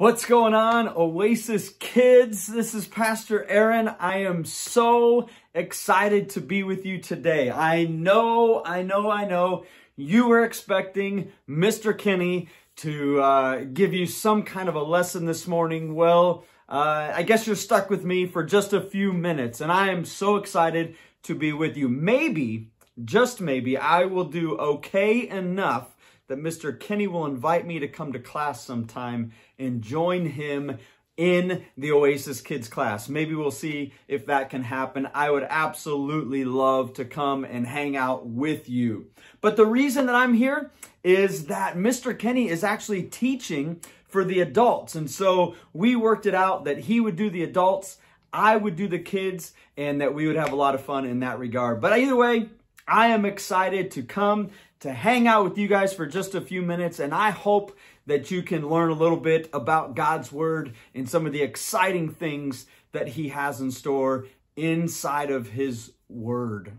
What's going on, Oasis kids? This is Pastor Aaron. I am so excited to be with you today. I know, I know, I know you were expecting Mr. Kenny to uh, give you some kind of a lesson this morning. Well, uh, I guess you're stuck with me for just a few minutes, and I am so excited to be with you. Maybe, just maybe, I will do okay enough that Mr. Kenny will invite me to come to class sometime and join him in the Oasis Kids class. Maybe we'll see if that can happen. I would absolutely love to come and hang out with you. But the reason that I'm here is that Mr. Kenny is actually teaching for the adults. And so we worked it out that he would do the adults, I would do the kids, and that we would have a lot of fun in that regard. But either way, I am excited to come to hang out with you guys for just a few minutes, and I hope that you can learn a little bit about God's Word and some of the exciting things that He has in store inside of His Word.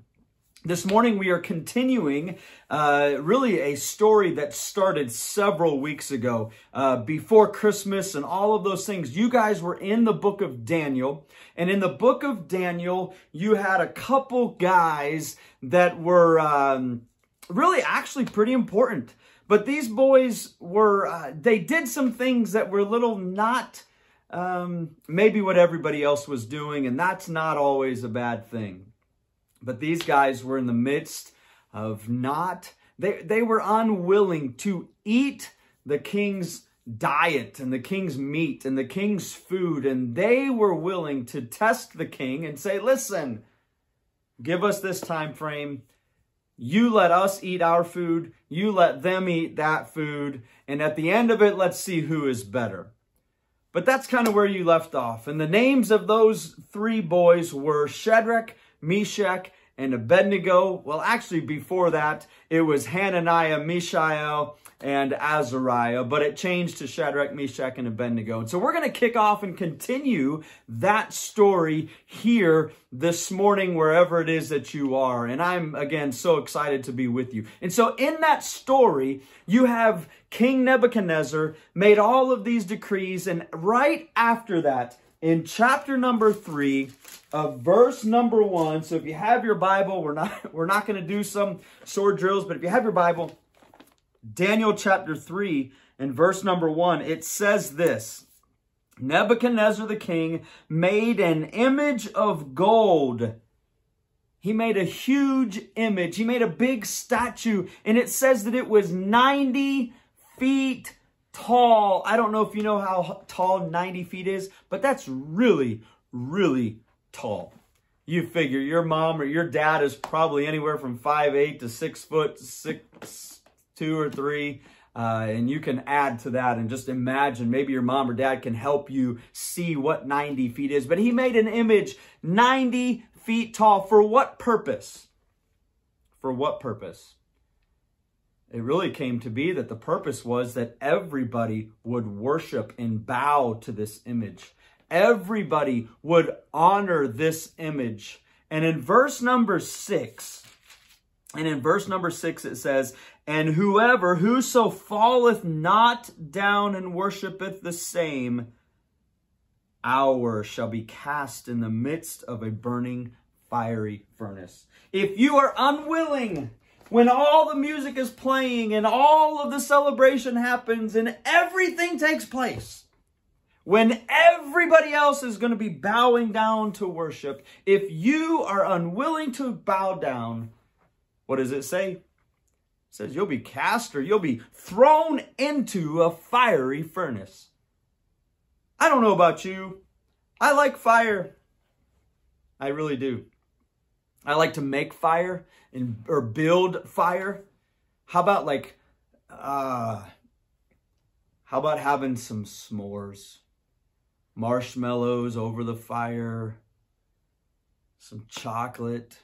This morning, we are continuing uh, really a story that started several weeks ago, uh, before Christmas and all of those things. You guys were in the book of Daniel, and in the book of Daniel, you had a couple guys that were um, really actually pretty important. But these boys were, uh, they did some things that were a little not um, maybe what everybody else was doing, and that's not always a bad thing. But these guys were in the midst of not, they, they were unwilling to eat the king's diet and the king's meat and the king's food. And they were willing to test the king and say, listen, give us this time frame. You let us eat our food. You let them eat that food. And at the end of it, let's see who is better. But that's kind of where you left off. And the names of those three boys were Shadrach, Meshach, and Abednego. Well, actually, before that, it was Hananiah, Mishael, and Azariah, but it changed to Shadrach, Meshach, and Abednego. And so we're going to kick off and continue that story here this morning, wherever it is that you are. And I'm, again, so excited to be with you. And so in that story, you have King Nebuchadnezzar made all of these decrees, and right after that, in chapter number three of verse number one. So if you have your Bible, we're not we're not going to do some sword drills, but if you have your Bible, Daniel chapter three and verse number one, it says this. Nebuchadnezzar the king made an image of gold. He made a huge image. He made a big statue, and it says that it was 90 feet tall. I don't know if you know how tall 90 feet is, but that's really, really tall. You figure your mom or your dad is probably anywhere from five eight to six foot, six, two or three. Uh, and you can add to that and just imagine maybe your mom or dad can help you see what 90 feet is. But he made an image 90 feet tall. For what purpose? For what purpose? It really came to be that the purpose was that everybody would worship and bow to this image. Everybody would honor this image. And in verse number six, and in verse number six it says, And whoever, whoso falleth not down and worshipeth the same, hour shall be cast in the midst of a burning fiery furnace. If you are unwilling when all the music is playing and all of the celebration happens and everything takes place, when everybody else is going to be bowing down to worship, if you are unwilling to bow down, what does it say? It says you'll be cast or you'll be thrown into a fiery furnace. I don't know about you. I like fire. I really do. I like to make fire and or build fire. How about like uh how about having some s'mores? Marshmallows over the fire, some chocolate.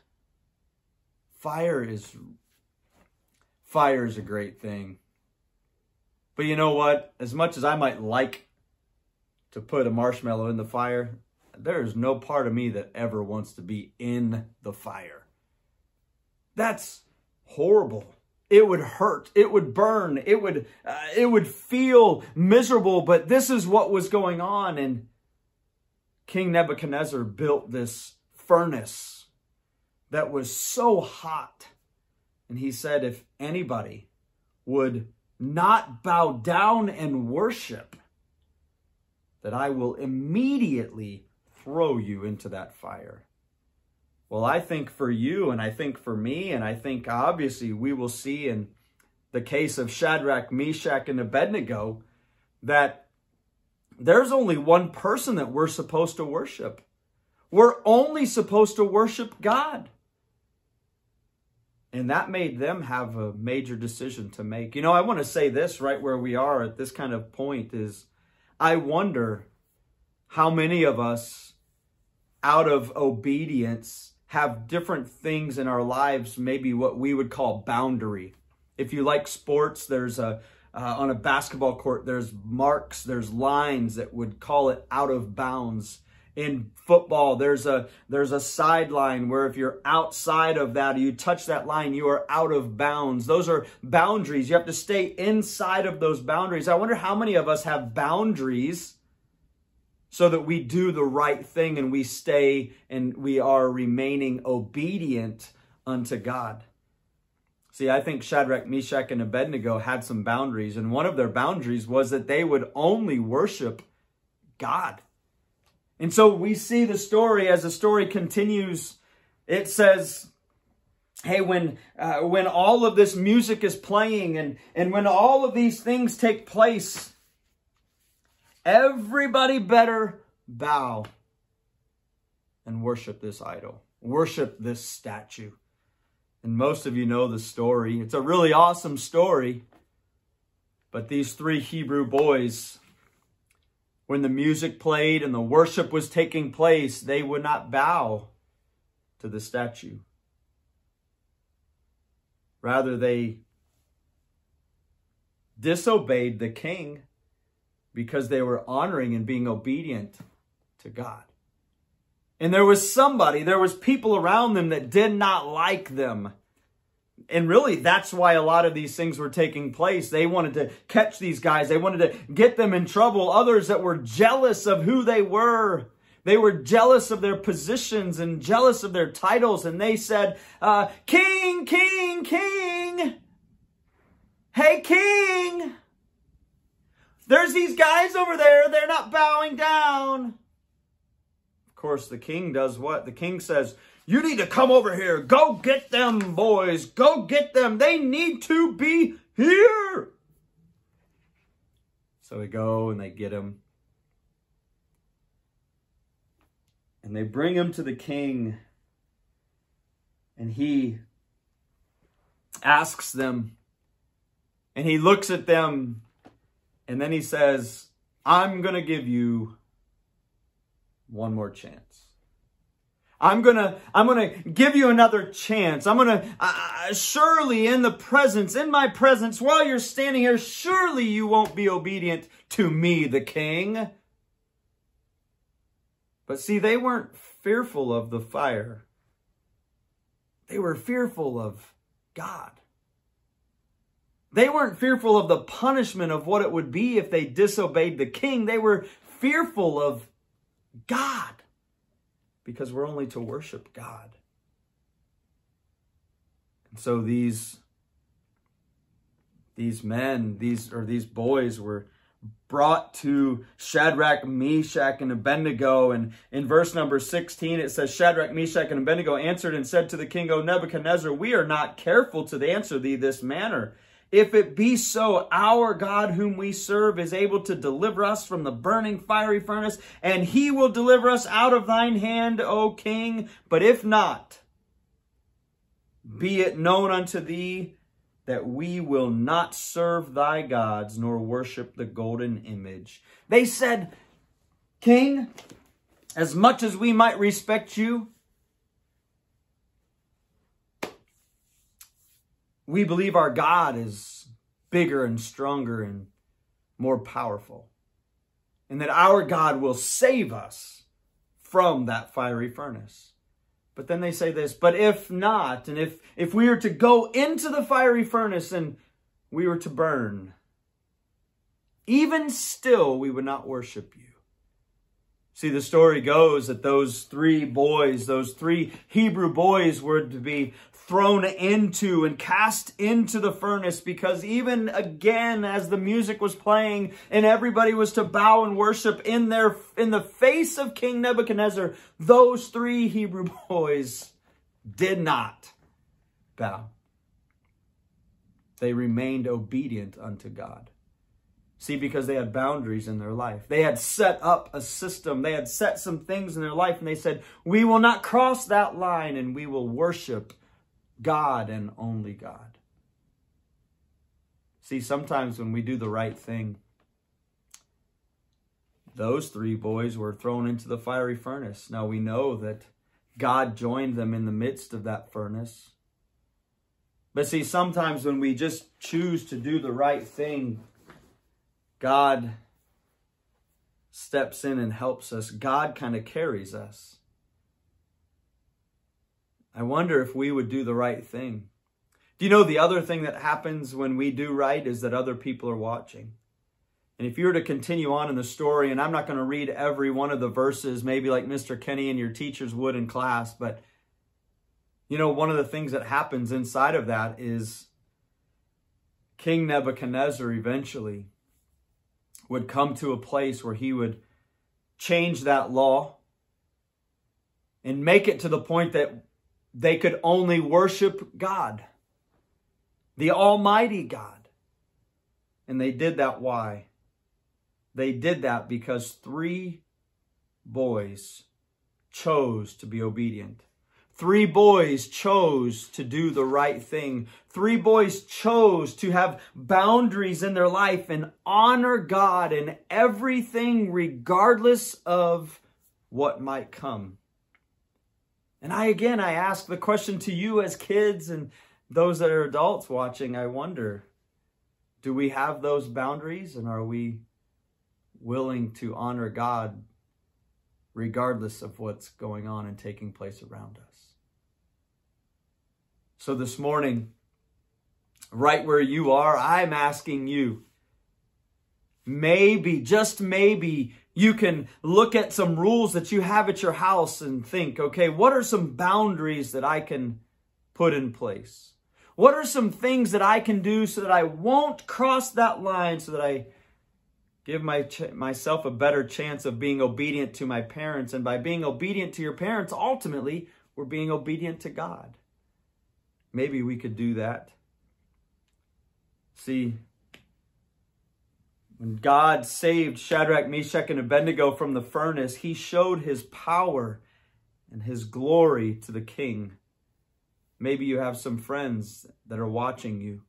Fire is fire is a great thing. But you know what? As much as I might like to put a marshmallow in the fire, there is no part of me that ever wants to be in the fire. That's horrible. it would hurt, it would burn, it would, uh, it would feel miserable, but this is what was going on. And King Nebuchadnezzar built this furnace that was so hot. And he said, if anybody would not bow down and worship, that I will immediately throw you into that fire. Well, I think for you and I think for me, and I think obviously we will see in the case of Shadrach, Meshach, and Abednego that there's only one person that we're supposed to worship. We're only supposed to worship God. And that made them have a major decision to make. You know, I want to say this right where we are at this kind of point is I wonder how many of us, out of obedience, have different things in our lives, maybe what we would call boundary. If you like sports, there's a uh, on a basketball court, there's marks, there's lines that would call it out of bounds. In football, there's a there's a sideline where if you're outside of that, you touch that line, you are out of bounds. Those are boundaries. You have to stay inside of those boundaries. I wonder how many of us have boundaries so that we do the right thing and we stay and we are remaining obedient unto God. See, I think Shadrach, Meshach, and Abednego had some boundaries, and one of their boundaries was that they would only worship God. And so we see the story as the story continues. It says, hey, when uh, when all of this music is playing and, and when all of these things take place, Everybody better bow and worship this idol, worship this statue. And most of you know the story. It's a really awesome story. But these three Hebrew boys, when the music played and the worship was taking place, they would not bow to the statue. Rather, they disobeyed the king because they were honoring and being obedient to God. And there was somebody, there was people around them that did not like them. And really, that's why a lot of these things were taking place. They wanted to catch these guys. They wanted to get them in trouble. Others that were jealous of who they were. They were jealous of their positions and jealous of their titles. And they said, uh, King, King, King. Hey, King. There's these guys over there. They're not bowing down. Of course, the king does what? The king says, you need to come over here. Go get them, boys. Go get them. They need to be here. So they go and they get him. And they bring him to the king. And he asks them, and he looks at them and then he says, I'm going to give you one more chance. I'm going to I'm going to give you another chance. I'm going to uh, surely in the presence in my presence while you're standing here surely you won't be obedient to me the king. But see they weren't fearful of the fire. They were fearful of God. They weren't fearful of the punishment of what it would be if they disobeyed the king. They were fearful of God because we're only to worship God. And so these these men, these or these boys were brought to Shadrach, Meshach, and Abednego. And in verse number 16, it says, Shadrach, Meshach, and Abednego answered and said to the king, O Nebuchadnezzar, we are not careful to answer thee this manner. If it be so, our God whom we serve is able to deliver us from the burning fiery furnace, and he will deliver us out of thine hand, O king. But if not, be it known unto thee that we will not serve thy gods nor worship the golden image. They said, King, as much as we might respect you, we believe our God is bigger and stronger and more powerful. And that our God will save us from that fiery furnace. But then they say this, but if not, and if, if we are to go into the fiery furnace and we were to burn, even still we would not worship you. See, the story goes that those three boys, those three Hebrew boys were to be thrown into and cast into the furnace because even again as the music was playing and everybody was to bow and worship in their in the face of King Nebuchadnezzar those three Hebrew boys did not bow they remained obedient unto God See, because they had boundaries in their life. They had set up a system. They had set some things in their life and they said, we will not cross that line and we will worship God and only God. See, sometimes when we do the right thing, those three boys were thrown into the fiery furnace. Now we know that God joined them in the midst of that furnace. But see, sometimes when we just choose to do the right thing, God steps in and helps us. God kind of carries us. I wonder if we would do the right thing. Do you know the other thing that happens when we do right is that other people are watching? And if you were to continue on in the story, and I'm not going to read every one of the verses, maybe like Mr. Kenny and your teachers would in class, but you know, one of the things that happens inside of that is King Nebuchadnezzar eventually would come to a place where he would change that law and make it to the point that they could only worship God, the Almighty God. And they did that why? They did that because three boys chose to be obedient. Three boys chose to do the right thing. Three boys chose to have boundaries in their life and honor God in everything, regardless of what might come. And I, again, I ask the question to you as kids and those that are adults watching, I wonder, do we have those boundaries and are we willing to honor God regardless of what's going on and taking place around us? So this morning, right where you are, I'm asking you, maybe, just maybe, you can look at some rules that you have at your house and think, okay, what are some boundaries that I can put in place? What are some things that I can do so that I won't cross that line so that I give my myself a better chance of being obedient to my parents and by being obedient to your parents ultimately we're being obedient to God. Maybe we could do that. See, when God saved Shadrach, Meshach, and Abednego from the furnace, he showed his power and his glory to the king. Maybe you have some friends that are watching you.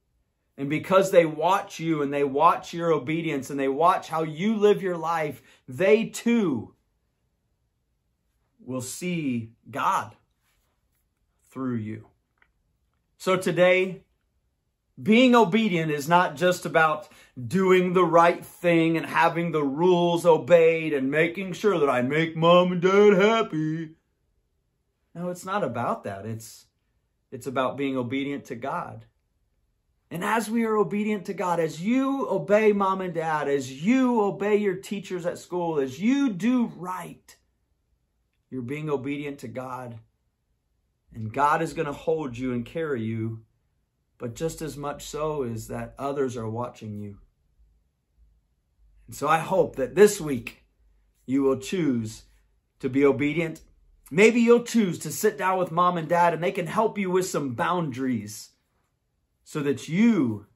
And because they watch you and they watch your obedience and they watch how you live your life, they too will see God through you. So today, being obedient is not just about doing the right thing and having the rules obeyed and making sure that I make mom and dad happy. No, it's not about that. It's, it's about being obedient to God. And as we are obedient to God, as you obey mom and dad, as you obey your teachers at school, as you do right, you're being obedient to God. And God is going to hold you and carry you but just as much so is that others are watching you. And so I hope that this week you will choose to be obedient. Maybe you'll choose to sit down with mom and dad and they can help you with some boundaries so that you,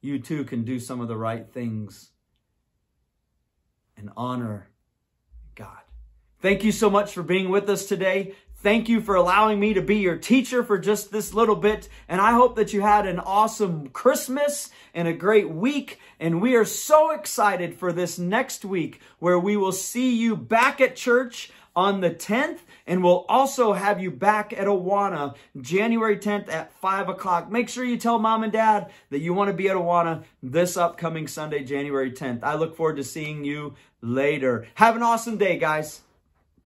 you too can do some of the right things and honor God. Thank you so much for being with us today. Thank you for allowing me to be your teacher for just this little bit. And I hope that you had an awesome Christmas and a great week. And we are so excited for this next week where we will see you back at church on the 10th. And we'll also have you back at Awana January 10th at 5 o'clock. Make sure you tell mom and dad that you want to be at Awana this upcoming Sunday, January 10th. I look forward to seeing you later. Have an awesome day, guys.